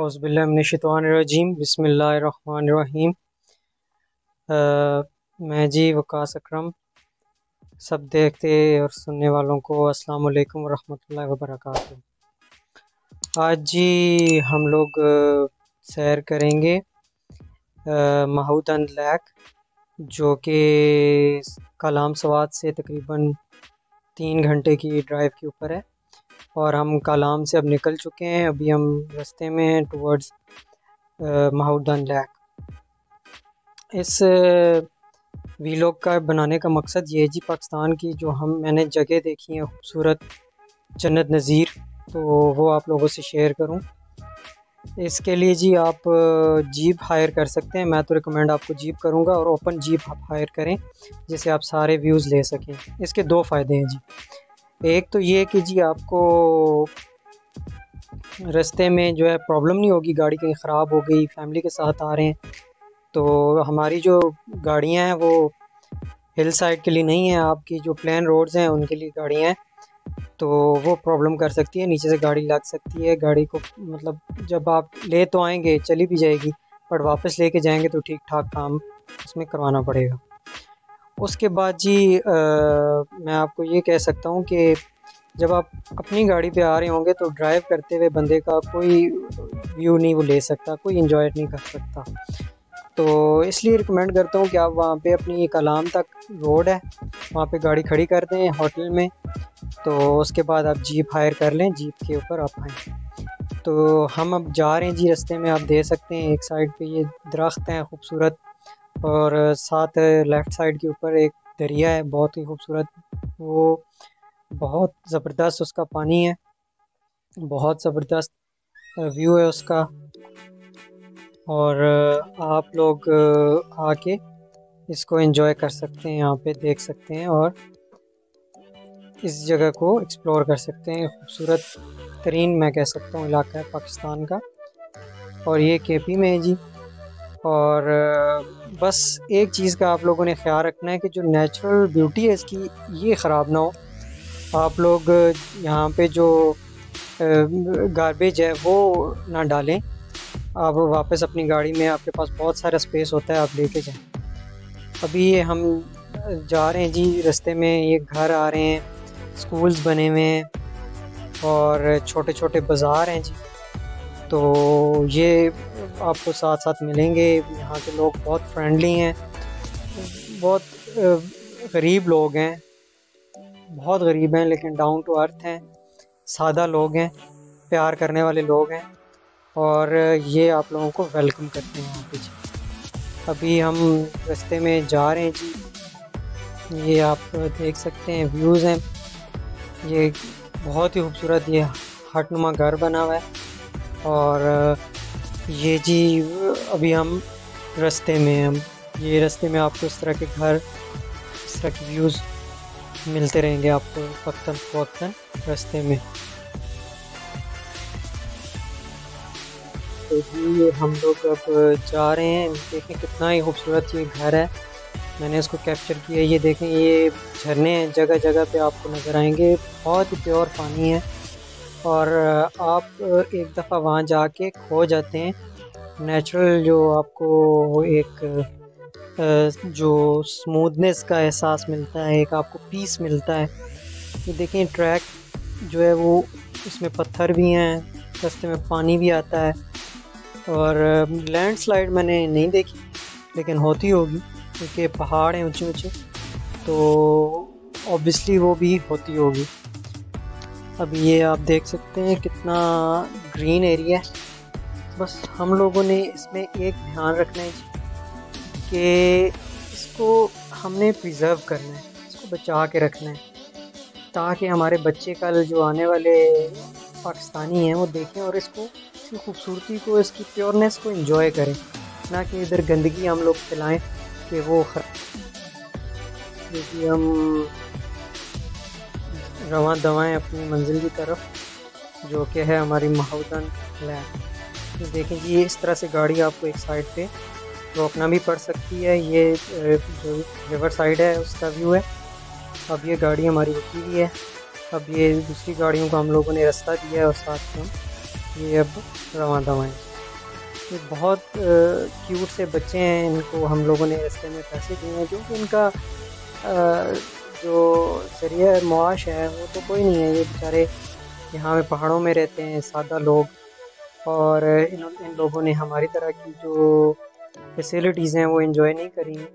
हौज़बिल्लिनशैतानिर्रजीम बिस्मिल्लाहिर्रहमानिर्रहीम मैं जी वकास अक्रम, सब देखते और सुनने वालों को अस्सलाम वालेकुम रहमतुल्लाहि व बरकातहू। आज जी हम लोग सैर करेंगे माहूदन लैक जो कि कलाम सवाद से तकरीबन तीन घंटे की ड्राइव के ऊपर है। और हम कलाम से अब निकल चुके हैं। अभी हम रास्ते में हैं टूवर्ड्स माहौदन लैक इस वीलॉग का बनाने का मकसद ये जी पाकिस्तान की जो हम, मैंने जगह देखी हैं खूबसूरत जन्नत नज़ीर तो वो आप लोगों से शेयर करूँ। इसके लिए जी आप जीप हायर कर सकते हैं। मैं तो रिकमेंड आपको जीप करूँगा और ओपन जीप आप हायर करें, जिससे आप सारे व्यूज़ ले सकें। इसके दो फ़ायदे हैं जी। एक तो ये कि जी आपको रास्ते में जो है प्रॉब्लम नहीं होगी, गाड़ी कहीं ख़राब हो गई फैमिली के साथ आ रहे हैं तो हमारी जो गाड़ियाँ हैं वो हिल साइड के लिए नहीं है, आपकी जो प्लान रोड्स हैं उनके लिए गाड़ियाँ हैं तो वो प्रॉब्लम कर सकती है, नीचे से गाड़ी लग सकती है, गाड़ी को मतलब जब आप ले तो आएँगे, चली भी जाएगी बट वापस लेके जाएँगे तो ठीक ठाक काम उसमें करवाना पड़ेगा। उसके बाद जी आ, मैं आपको ये कह सकता हूँ कि जब आप अपनी गाड़ी पे आ रहे होंगे तो ड्राइव करते हुए बंदे का कोई व्यू नहीं वो ले सकता कोई इन्जॉय नहीं कर सकता। तो इसलिए रिकमेंड करता हूँ कि आप वहाँ पे अपनी एक कलाम तक रोड है वहाँ पे गाड़ी खड़ी कर दें होटल में तो उसके बाद आप जीप हायर कर लें जीप के ऊपर आप आएँ। तो हम अब जा रहे हैं जी रास्ते में आप दे सकते हैं एक साइड पे ये दरख्त हैं खूबसूरत। और साथ लेफ़्ट साइड के ऊपर एक दरिया है, बहुत ही खूबसूरत। वो बहुत ज़बरदस्त उसका पानी है, बहुत ज़बरदस्त व्यू है उसका। और आप लोग आके इसको एंजॉय कर सकते हैं, यहाँ पे देख सकते हैं और इस जगह को एक्सप्लोर कर सकते हैं। खूबसूरत तरीन मैं कह सकता हूँ इलाका है पाकिस्तान का। और ये के पी में है जी। और बस एक चीज़ का आप लोगों ने ख्याल रखना है कि जो नेचुरल ब्यूटी है इसकी ये ख़राब ना हो। आप लोग यहाँ पे जो गार्बेज है वो ना डालें। आप वापस अपनी गाड़ी में आपके पास बहुत सारा स्पेस होता है, आप लेके जाएँ। अभी हम जा रहे हैं जी, रास्ते में ये घर आ रहे हैं स्कूल्स बने हुए हैं और छोटे छोटे बाज़ार हैं जी। तो ये आपको साथ साथ मिलेंगे। यहाँ के लोग बहुत फ्रेंडली हैं। बहुत गरीब लोग हैं। बहुत गरीब हैं, लेकिन डाउन टू अर्थ हैं। सादा लोग हैं, प्यार करने वाले लोग हैं। और ये आप लोगों को वेलकम करते हैं यहाँ पे अभी हम रास्ते में जा रहे हैं जी। ये आप देख सकते हैं व्यूज़ हैं। ये बहुत ही खूबसूरत, ये हटनुमा घर बना हुआ है। और ये जी, अभी हम रास्ते में हम ये रास्ते में आपको इस तरह के घर, इस तरह के व्यूज़ मिलते रहेंगे आपको वक्ता फ़वक्ता रास्ते में। तो जी, हम लोग अब जा रहे हैं। देखें कितना ही खूबसूरत ये घर है। मैंने इसको कैप्चर किया। ये देखें, ये झरने हैं। जगह जगह पे आपको नज़र आएँगे। बहुत ही प्योर पानी है। और आप एक दफ़ा वहाँ जाके खो जाते हैं। नेचुरल जो आपको एक जो स्मूथनेस का एहसास मिलता है, एक आपको पीस मिलता है। ये देखें ट्रैक जो है वो, इसमें पत्थर भी हैं, रास्ते में पानी भी आता है। और लैंडस्लाइड मैंने नहीं देखी, लेकिन होती होगी, क्योंकि पहाड़ हैं ऊँचे ऊँचे तो ऑब्वियसली वो भी होती होगी। अब ये आप देख सकते हैं कितना ग्रीन एरिया है। बस हम लोगों ने इसमें एक ध्यान रखना है कि इसको हमने प्रिज़र्व करना है, इसको बचा के रखना है, ताकि हमारे बच्चे कल जो आने वाले पाकिस्तानी हैं, वो देखें और इसको इसकी खूबसूरती को, इसकी प्योरनेस को इन्जॉय करें, ना कि इधर गंदगी हम लोग फैलाएँ कि वो क्योंकि हम रवा दवाएँ अपनी मंजिल की तरफ़, जो कि है हमारी महाउदन लैब। तो देखें जी ये इस तरह से गाड़ी आपको एक साइड पे रोकना भी पड़ सकती है। ये जो रिवर साइड है, उसका व्यू है। अब ये गाड़ी हमारी रुकी हुई है। अब ये दूसरी गाड़ियों को हम लोगों ने रास्ता दिया है और साथ में ये अब रवा दवाएँ। ये बहुत क्यूट से बच्चे हैं। इनको हम लोगों ने रस्ते में पैसे दिए हैं क्योंकि इनका जो ज़रिए मुआश है, वो तो कोई नहीं है। ये बेचारे यहाँ पे पहाड़ों में रहते हैं, सादा लोग। और इन इन लोगों ने हमारी तरह की जो फैसिलिटीज़ हैं, वो इन्जॉय नहीं करी हैं।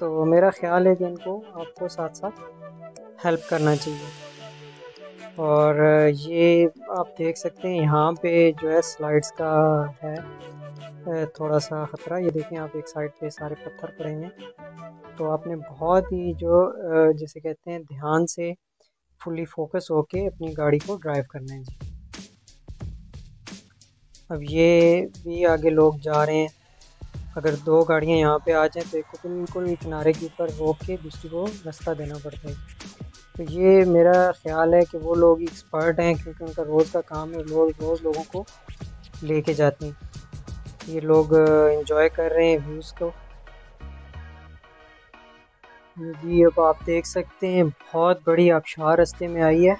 तो मेरा ख्याल है कि इनको आपको साथ साथ हेल्प करना चाहिए। और ये आप देख सकते हैं, यहाँ पे जो है स्लाइड्स का है। थोड़ा सा ख़तरा। ये देखें आप एक साइड पे सारे पत्थर पड़े हैं। तो आपने बहुत ही जो जैसे कहते हैं, ध्यान से फुली फोकस होके अपनी गाड़ी को ड्राइव करना है जी। अब ये भी आगे लोग जा रहे हैं। अगर दो गाड़ियाँ यहाँ पे आ जाएँ तो एक को बिल्कुल किनारे के ऊपर रोक के दूसरी को रास्ता देना पड़ता है। तो ये मेरा ख्याल है कि वो लोग एक्सपर्ट हैं क्योंकि उनका रोज़ का काम है रोज़ रोज़ लोगों को लेके जाते हैं। ये लोग इंजॉय कर रहे हैं व्यूज़ को। जी, अब आप देख सकते हैं, बहुत बड़ी आबशार रस्ते में आई है।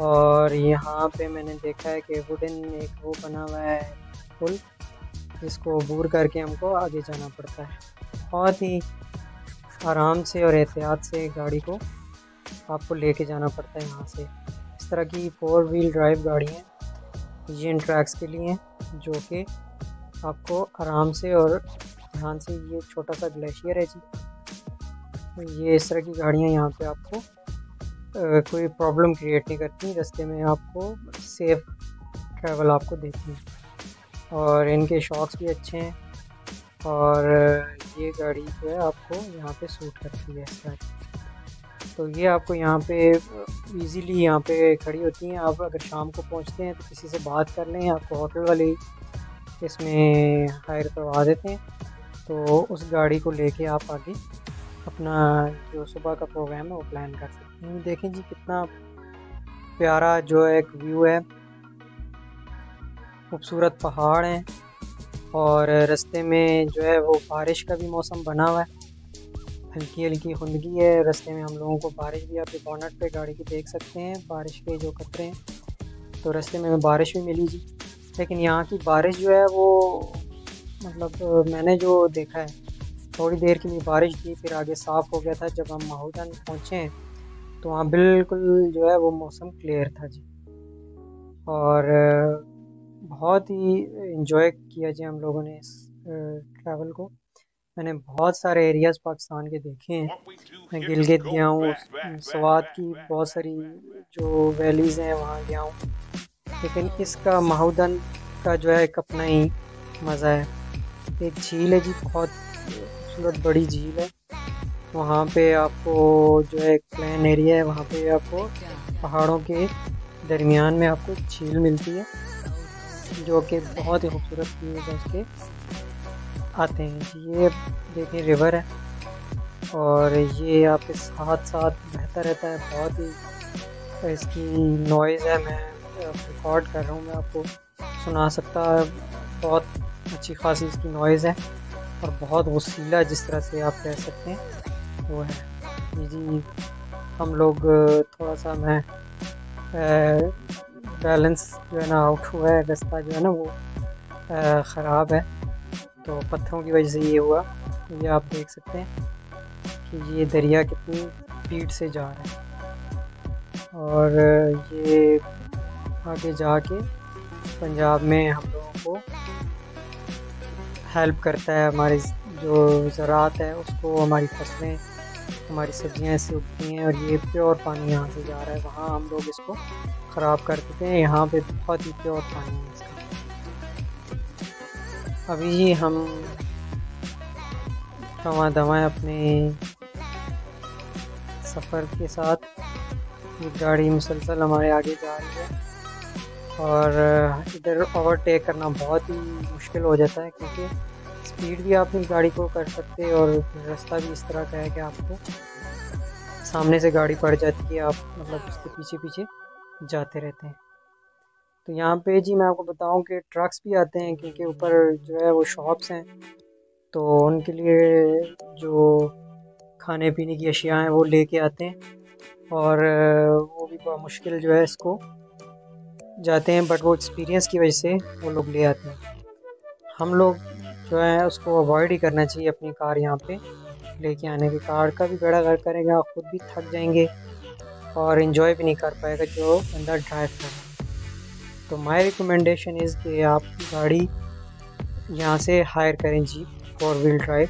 और यहाँ पे मैंने देखा है कि वुडन एक वो बना हुआ है पुल, जिसको अबूर करके हमको आगे जाना पड़ता है। बहुत ही आराम से और एहतियात से गाड़ी को आपको लेके जाना पड़ता है यहाँ से। इस तरह की फोर व्हील ड्राइव गाड़ी हैं, ये इन ट्रैक्स के लिए हैं, जो कि आपको आराम से और ध्यान से ये छोटा सा ग्लेशियर है जी। ये इस तरह की गाड़ियाँ यहाँ पे आपको आ, कोई प्रॉब्लम क्रिएट नहीं करती रास्ते में आपको सेफ़ ट्रैवल आपको देती हैं। और इनके शॉक्स भी अच्छे हैं और ये गाड़ी जो है आपको यहाँ पे सूट करती है इस तो ये आपको यहाँ पे इजीली यहाँ पे खड़ी होती हैं। आप अगर शाम को पहुँचते हैं तो किसी से बात कर लें आपको होटल वाले इसमें हायर करवा देते हैं। तो उस गाड़ी को लेके आप आगे अपना जो सुबह का प्रोग्राम है, वो प्लान कर सकते हैं। देखें जी कितना प्यारा जो एक व्यू है। खूबसूरत पहाड़ हैं और रास्ते में जो है, वो बारिश का भी मौसम बना हुआ है। हल्की हल्की खुंदगी है। रास्ते में हम लोगों को बारिश भी आपके बॉनट पे गाड़ी की देख सकते हैं। बारिश के जो कतरे हैं तो रास्ते में बारिश भी मिली जी। लेकिन यहाँ की बारिश जो है वो मतलब मैंने जो देखा है थोड़ी देर के लिए बारिश थी फिर आगे साफ़ हो गया था जब हम माहौजन पहुँचे तो वहाँ बिल्कुल जो है वो मौसम क्लियर था जी। और बहुत ही इन्जॉय किया जी हम लोगों ने इस ट्रैवल को। मैंने बहुत सारे एरियाज़ पाकिस्तान के देखे हैं मैं गिलगित गया हूँ स्वाद की बहुत सारी जो वैलीज़ हैं वहाँ गया हूँ। लेकिन इसका महाउदन का जो है एक अपना ही मज़ा है। एक झील है जी, बहुत खूबसूरत बड़ी झील है। वहाँ पे आपको जो है एक प्लेन एरिया है, वहाँ पे आपको पहाड़ों के दरमियान में आपको झील मिलती है, जो कि बहुत ही खूबसूरत व्यूज़ है उसके आते हैं ये देखिए रिवर है, और ये आपके साथ साथ बहता रहता है, बहुत ही इसकी नॉइज़ है, मैं रिकॉर्ड कर रहा हूँ, मैं आपको सुना सकता बहुत अच्छी खासी इसकी नॉइज़ है और बहुत वसीला जिस तरह से आप कह सकते हैं, वो है। जी जी, हम लोग थोड़ा सा मैं बैलेंस जो है ना आउट हुआ है रास्ता जो है ना वो ख़राब है। तो पत्थरों की वजह से ये हुआ, ये आप देख सकते हैं कि ये दरिया कितनी स्पीड से जा रहा है। और ये आगे जाके पंजाब में हम लोगों को हेल्प करता है हमारी जो ज़रात है, उसको हमारी फ़सलें, हमारी सब्ज़ियाँ ऐसे उगती हैं और ये प्योर पानी यहाँ से जा रहा है। वहाँ हम लोग इसको ख़राब कर देते हैं। यहाँ पे बहुत ही प्योर पानी है इसका। अभी हम रवा दवाएँ अपने सफ़र के साथ गाड़ी मुसलसल हमारे आगे जा रही है। और इधर ओवरटेक करना बहुत ही मुश्किल हो जाता है क्योंकि स्पीड भी आप अपनी गाड़ी को कर सकते और रास्ता भी इस तरह का है कि आपको सामने से गाड़ी पड़ जाती है, आप मतलब उसके पीछे पीछे जाते रहते हैं। तो यहाँ पे जी मैं आपको बताऊँ कि ट्रक्स भी आते हैं क्योंकि ऊपर जो है वो शॉप्स हैं तो उनके लिए जो खाने पीने की अशियाँ हैं वो लेके आते हैं और वो भी मुश्किल जो है इसको जाते हैं बट वो एक्सपीरियंस की वजह से वो लोग ले आते हैं। हम लोग जो है, उसको अवॉइड ही करना चाहिए अपनी कार यहाँ पे लेके आने की। कार का भी बड़ा गर्द करेगा, ख़ुद भी थक जाएँगे और इन्जॉय भी नहीं कर पाएगा जो अंदर ड्राइव कर तो माई रिकमेंडेशन इज़ कि आप गाड़ी यहाँ से हायर करें जीप फोर व्हील ड्राइव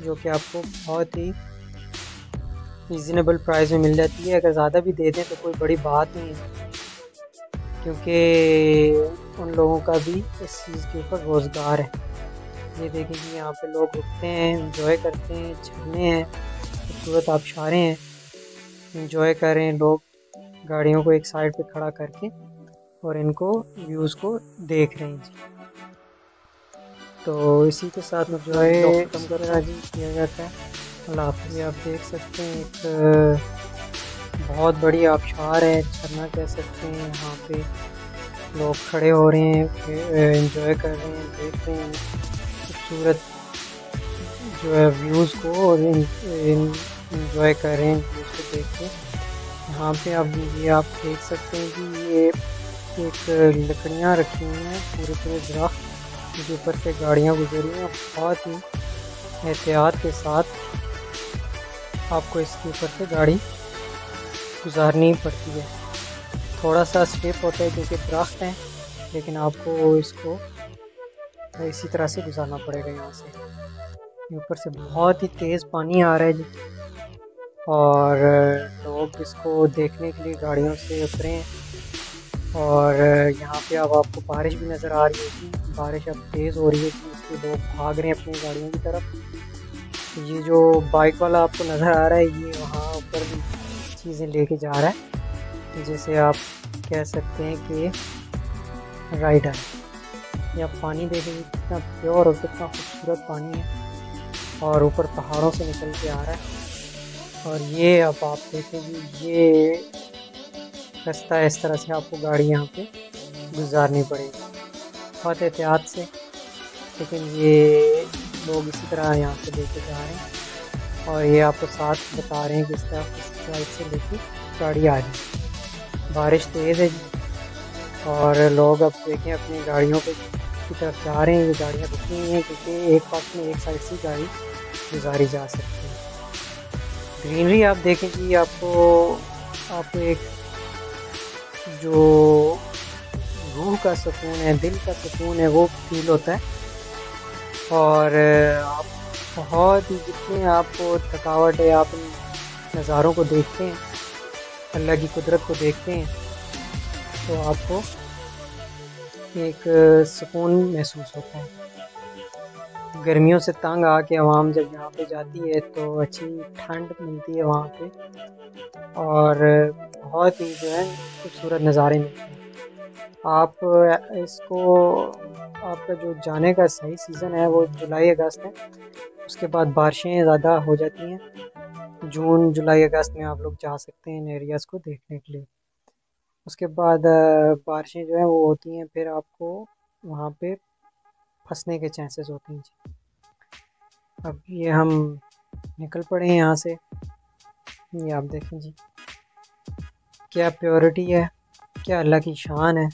जो कि आपको बहुत ही रिजनेबल प्राइस में मिल जाती है। अगर ज़्यादा भी दे दें तो कोई बड़ी बात नहीं है। क्योंकि उन लोगों का भी इस चीज़ के ऊपर रोज़गार है। ये देखें कि यहाँ पे लोग उठते हैं इंजॉय करते हैं झरने हैं खूबसूरत आबशारे हैं इंजॉय कर रहे हैं लोग गाड़ियों को एक साइड पे खड़ा करके और इनको व्यूज़ को देख रहे हैं। जी तो इसी के साथ में जो है कम कर जी किया जाता है। अल्लाह हाफि आप देख सकते हैं एक बहुत बड़ी आबशार है झरना कह सकते हैं, यहाँ पे लोग खड़े हो रहे हैं इंजॉय कर रहे हैं, देख रहे हैं, खूबसूरत जो है व्यूज़ को और इंजॉय कर रहे हैं व्यूज़ को देख के। यहाँ पे आप ये आप देख सकते हैं कि ये एक लकड़ियाँ रखी हुई हैं, पूरे पूरे दरख्त के ऊपर से गाड़ियाँ गुजरी हैं, बहुत ही एहतियात के साथ आपको इसके ऊपर से गाड़ी गुजारनी पड़ती है। थोड़ा सा स्टेप होता है क्योंकि दरख्त हैं, लेकिन आपको इसको इसी तरह से गुजारना पड़ेगा यहाँ से। ऊपर से बहुत ही तेज़ पानी आ रहा है जी। और, लोग इसको देखने के लिए गाड़ियों से उतरे हैं। और, यहाँ पे अब आपको बारिश भी नज़र आ रही होगी। बारिश अब तेज़ हो रही है इसलिए लोग भाग रहे हैं अपनी गाड़ियों की तरफ़। ये जो बाइक वाला आपको नज़र आ रहा है, ये वहाँ चीज़ें लेके जा रहा है। जैसे आप कह सकते हैं कि राइडर। या पानी देखेंगे कितना प्योर और कितना खूबसूरत पानी है। और ऊपर पहाड़ों से निकल के आ रहा है। और ये अब आप देखेंगे, ये रास्ता इस तरह से आपको गाड़ी यहाँ पे गुजारनी पड़ेगी। बहुत एहतियात से। लेकिन ये लोग इसी तरह यहाँ पे लेके जा रहे हैं। और ये आपको साथ बता रहे हैं कि तरह साइड से लेके गाड़ी आ रही बारिश तेज़ है जी। और लोग अब देखें अपनी गाड़ियों पे की तरफ़ जा रहे हैं। ये गाड़ियाँ रुकी हुई हैं क्योंकि एक पास में एक साइड से गाड़ी गुजारी जा सकती है। ग्रीनरी आप देखें कि आपको आपको एक जो रूह का सुकून है, दिल का सुकून है, वो फील होता है। और आप बहुत ही जितने आपको थकावट है, आप नज़ारों को देखते हैं, अल्लाह की कुदरत को देखते हैं तो आपको एक सुकून महसूस होता है। गर्मियों से तंग आके आवाम जब यहाँ पे जाती है तो अच्छी ठंड मिलती है वहाँ पे और बहुत ही जो है, खूबसूरत नज़ारे मिलते हैं। आप इसको, आपका जो जाने का सही सीज़न है वो जुलाई अगस्त है। उसके बाद बारिशें ज़्यादा हो जाती हैं। जून, जुलाई अगस्त में आप लोग जा सकते हैं इन एरियाज़ को देखने के लिए। उसके बाद बारिशें जो है वो होती हैं, फिर आपको वहाँ पे फंसने के चांसेस होते हैं जी। अब ये हम निकल पड़े हैं यहाँ से। ये आप देखें जी। क्या प्योरिटी है? क्या अल्लाह की शान है?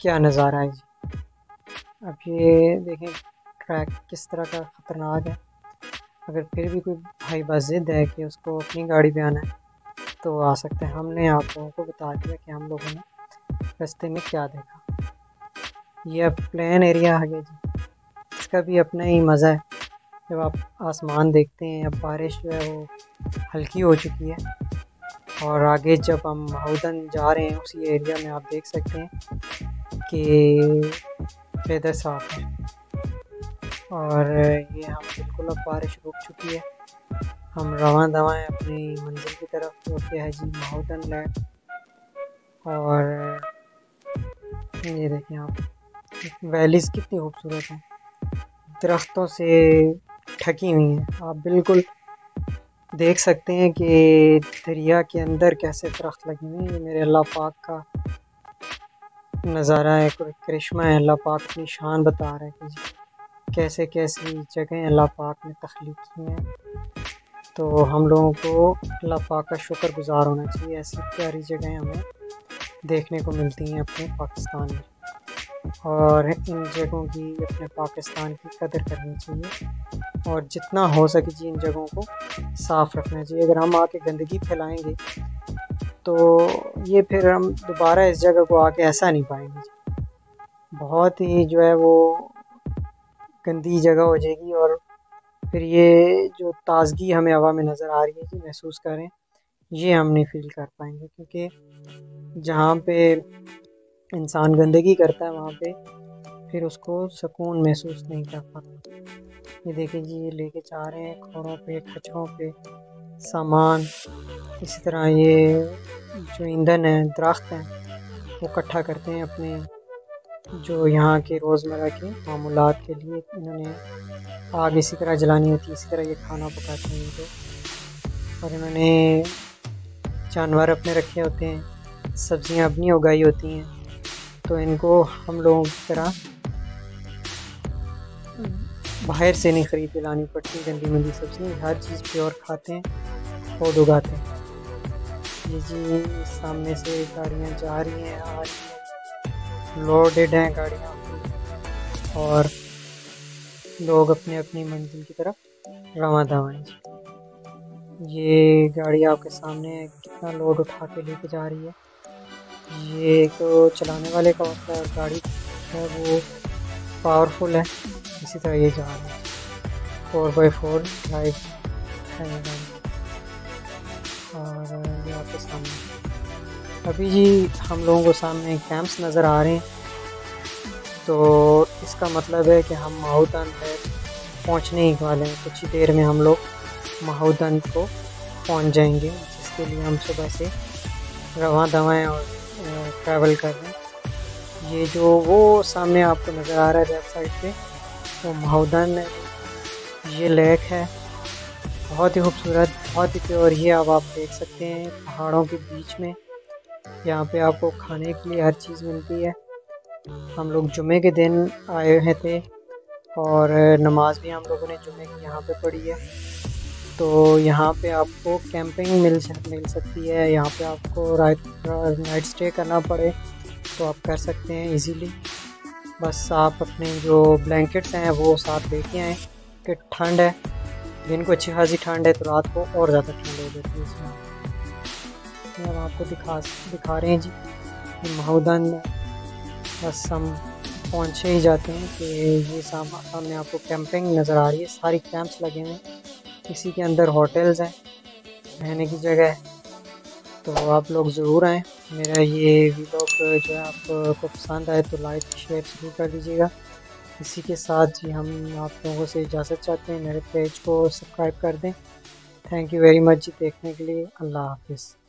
क्या नज़ारा है जी? अब ये देखें ट्रैक किस तरह का ख़तरनाक है। अगर फिर भी कोई भाई बाजिद है कि उसको अपनी गाड़ी पे आना है तो आ सकते हैं। हमने आप लोगों को बता दिया कि हम लोगों ने रास्ते में क्या देखा। ये अब प्लेन एरिया आ गया जी। इसका भी अपना ही मज़ा है। जब आप आसमान देखते हैं, अब बारिश जो है वो हल्की हो चुकी है। और आगे जब हम माउदन जा रहे हैं, उसी एरिया में आप देख सकते हैं। कि वेदर साफ़ है। और ये हम बिल्कुल अब बारिश रुक चुकी है। हम रवा दवा हैं अपनी मंजिल की तरफ़, जो कि है जी माउदन लैंड। और ये देखें आप वैलीज़ कितनी खूबसूरत हैं। दरख्तों से ढकी हुई हैं। आप बिल्कुल देख सकते हैं कि दरिया के अंदर कैसे दरख्त लगे हुए हैं। ये मेरे अल्लाह पाक का नज़ारा है, कोई करिश्मा है, अल्लाह पाक अपनी शान बता रहा है कि कैसे कैसी जगह अल्लाह पाक ने तख्लीक की हैं। तो हम लोगों को अल्लाह पाक का शुक्र गुज़ार होना चाहिए, ऐसी प्यारी जगहें हमें देखने को मिलती हैं अपने पाकिस्तान में। और इन जगहों की अपने पाकिस्तान की कदर करनी चाहिए, और जितना हो सके जी इन जगहों को साफ़ रखना चाहिए। अगर हम आके गंदगी फैलाएँगे तो ये फिर हम दोबारा इस जगह को आके ऐसा नहीं पाएँगे। बहुत ही जो है वो गंदी जगह हो जाएगी और फिर ये जो ताज़गी हमें हवा में नज़र आ रही है जी महसूस करें, ये हम नहीं फील कर पाएँगे क्योंकि जहाँ पे इंसान गंदगी करता है, वहाँ पे फिर उसको सुकून महसूस नहीं कर पाता। ये देखिए जी, ये लेके जा रहे हैं, खोरों पे खचरों पे। सामान। इसी तरह ये जो ईंधन है, दरख्त हैं, वो इकट्ठा करते हैं अपने जो यहाँ के रोज़मर्रा के मामूलत के लिए इन्होंने आग इसी तरह जलानी होती है, इसी तरह ये खाना पकाते हैं इनको और इन्होंने जानवर अपने रखे होते हैं, सब्ज़ियाँ अपनी उगाई होती हैं तो इनको हम लोगों की तरह बाहर से नहीं ख़रीद लानी पड़ती गंदी मंदी सब्ज़ियाँ, हर चीज़ प्योर खाते हैं। खुद उगाते हैं। ये जी, सामने से गाड़ियाँ जा रही हैं, आ रही हैं। लोडेड हैं गाड़ियाँ और लोग अपने अपनी मंजिल की तरफ़ रवा दवा ये गाड़ी आपके सामने कितना लोड उठा के लेके जा रही है। ये तो चलाने वाले का होता है, गाड़ी है वो पावरफुल है। इसी तरह ये जा रही है। फोर बाई फोर ड्राइव है और ये आपके सामने अभी जी हम लोगों को सामने कैंप्स नज़र आ रहे हैं। तो इसका मतलब है कि हम माहौदन है पहुँचने ही वाले हैं। कुछ ही देर में हम लोग माहौदन को पहुँच जाएँगे, जिसके लिए हम सुबह से रवा दवाएँ और ट्रैवल कर रहे हैं। ये जो वो सामने आपको नज़र आ रहा है साइड पे, वो माहौदन है। ये लेक है। बहुत ही खूबसूरत, बहुत ही प्योर ये अब आप देख सकते हैं पहाड़ों के बीच में। यहाँ पे आपको खाने के लिए हर चीज़ मिलती है। हम लोग जुमे के दिन आए हुए थे और नमाज़ भी हम लोगों ने जुमे की यहाँ पे पढ़ी है। तो यहाँ पे आपको कैंपिंग मिल मिल सकती है। यहाँ पे आपको रात, नाइट स्टे करना पड़े तो आप कर सकते हैं इजीली। बस आप अपने जो ब्लैंकेट्स हैं वो साथ लेके आएँ। कि ठंड है। दिन को अच्छी खासी ठंड है तो रात को और ज़्यादा ठंड हो जाती है इसमें। अब आपको दिखा दिखा रहे हैं जी महाउदन बस हम पहुँचे ही जाते हैं कि ये सामने आपको कैंपिंग नज़र आ रही है। सारी कैंप्स लगे हुए हैं। इसी के अंदर होटल्स हैं, रहने की जगह है। तो आप लोग ज़रूर आएँ। मेरा ये वीलॉग जो है आपको पसंद आए तो लाइक शेयर ज़रूर कर दीजिएगा। इसी के साथ ही हम आप लोगों से इजाज़त चाहते हैं। मेरे पेज को सब्सक्राइब कर दें। थैंक यू वेरी मच जी देखने के लिए। अल्लाह हाफिज़।